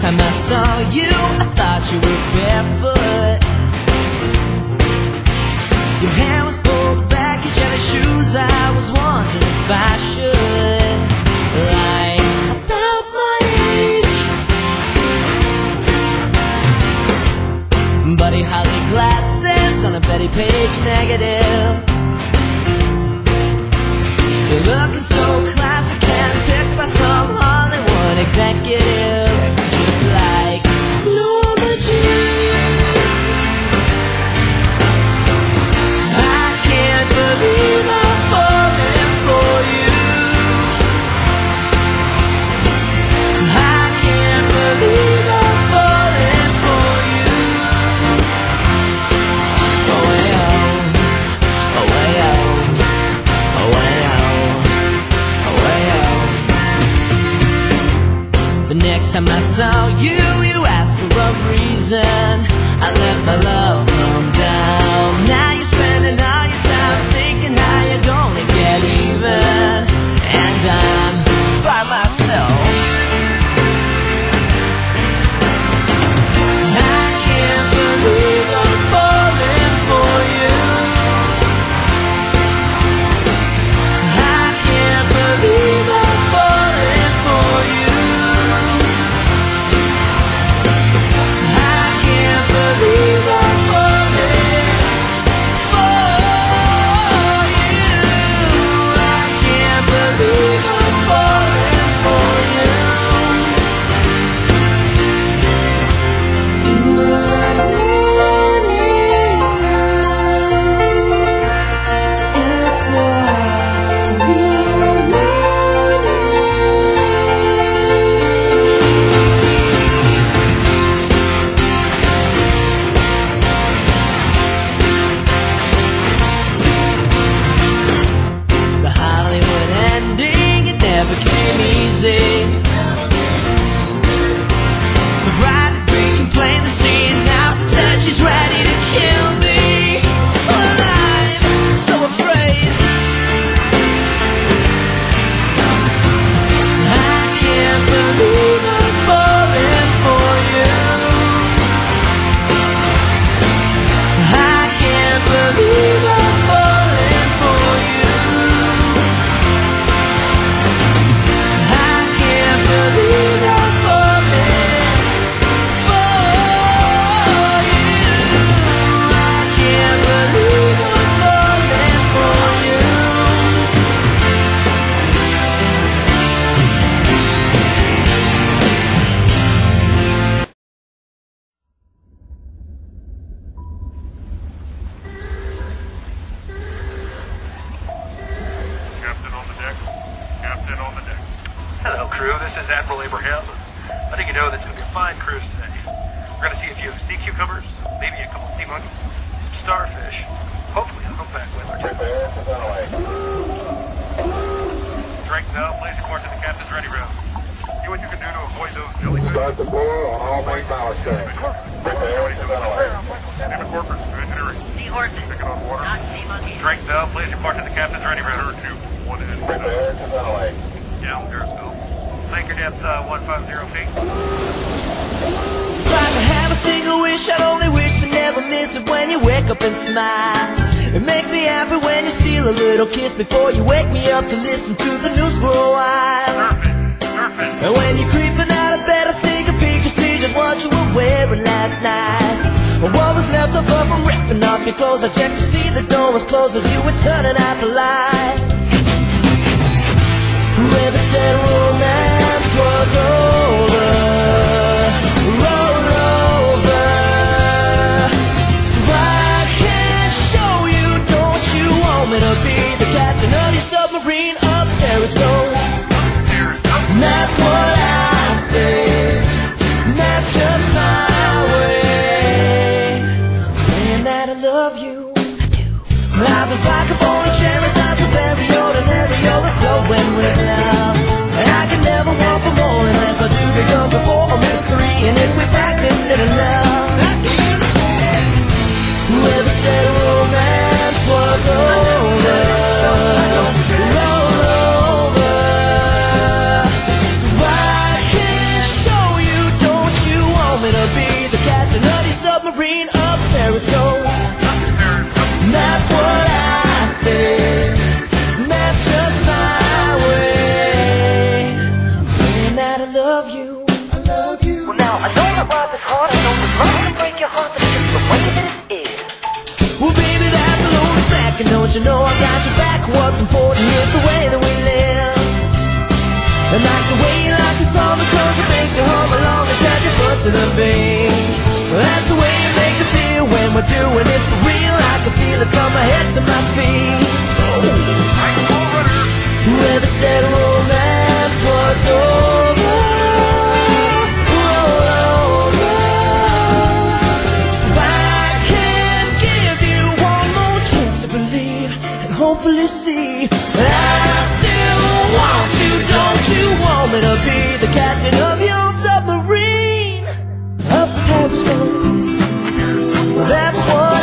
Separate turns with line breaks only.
Time I saw you, I thought you were barefoot. Your hair was pulled back, your jelly shoes. I was wondering if I should. Like about my age. Buddy Holly glasses on a Betty Page negative. Next time I saw you, you asked for a reason. I let my love ending, it never came easy.
Crew. This is Admiral Abraham. I think you know that's going to be a fine cruise today. We're going to see a few sea cucumbers, maybe a couple sea monkeys, some starfish, hopefully a humpback whale or two. Drink now, place a course in the captain's ready room. See what you can do to avoid those jellyfish.
Start the blower on all main power stations. Prepare to ventilate.
Name of corporate, engineering.
Seahorses,
Ticket on water.
not sea monkeys.
Drink now, place your course in the captain's ready room.
Two, one in.
Prepare to ventilate.
Down, periscope. Anchor depth uh, 150 feet.
If I could have a single wish, I'd only wish to never miss it when you wake up and smile. It makes me happy when you steal a little kiss before you wake me up to listen to the news for a while.
Surfing, surfing.
And when you're creeping out of bed, I sneak a peek to see just what you were wearing last night. And what was left of over from ripping off your clothes, I checked to see the door was closed as you were turning out the light. Whoever said romance was over, That's what I say. That's just my way. I'm saying that I love you. I love you.
Well, now I know that love is hard. I know it's rough to break your heart, but it's the way it is.
Well, baby, that's a load of. And don't you know I got your back? What's important is the way that we live. And like the way you like the song because it makes you home along and tap your foot to the beat. That's the we're doing it for real. I can feel it from my head to my feet. Whoever said romance was over, roll over. So I can give you one more chance to believe and hopefully see I still want you. Don't you want me to be the captain of your That's what